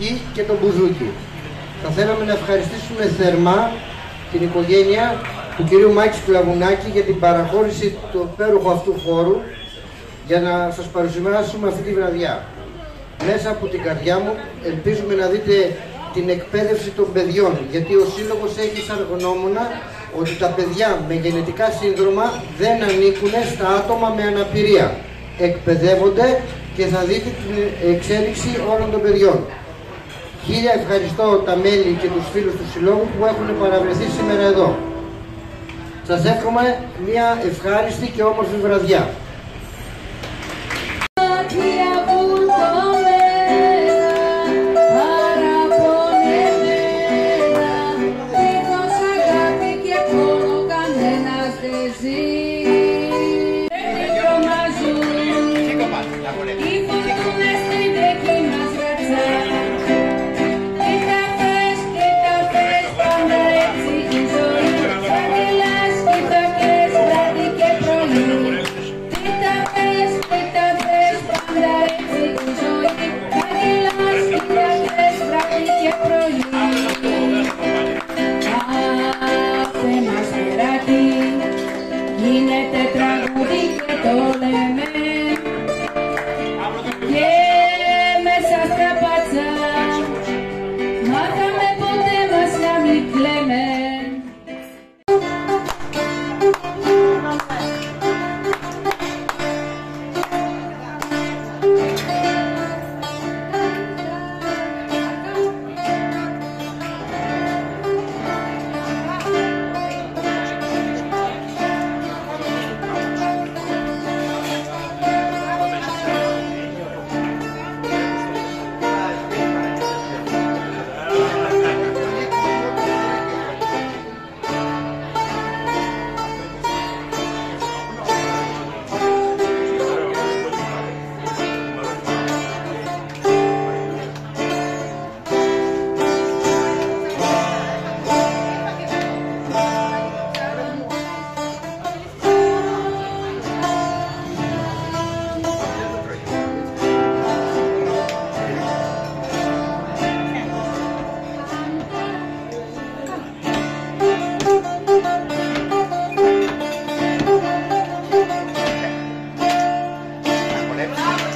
μουσική και το μπουζούκι. Θα θέλαμε να ευχαριστήσουμε θερμά την οικογένεια του κυρίου Μάκης Κλαβουνάκη για την παραχώρηση του πέροχου αυτού χώρου για να σας παρουσιάσουμε αυτή τη βραδιά. Μέσα από την καρδιά μου ελπίζουμε να δείτε την εκπαίδευση των παιδιών, γιατί ο Σύλλογος έχει σαν γνώμονα ότι τα παιδιά με γενετικά σύνδρομα δεν ανήκουν στα άτομα με αναπηρία. Εκπαιδεύονται και θα δείτε την εξέλιξη όλων των παιδιών. Χίλια ευχαριστώ τα μέλη και τους φίλους του Συλλόγου που έχουν παραβρεθεί σήμερα εδώ. Σας εύχομαι μια ευχάριστη και όμορφη βραδιά. Είναι γίνεται τραγούδι και το λέμε. Thank you.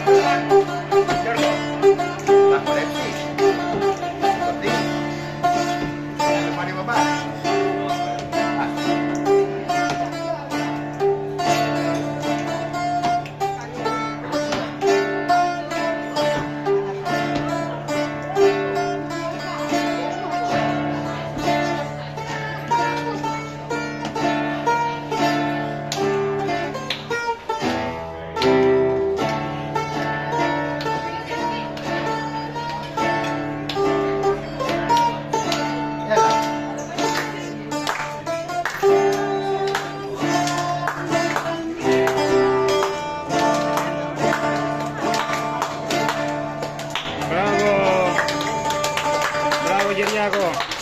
Santiago.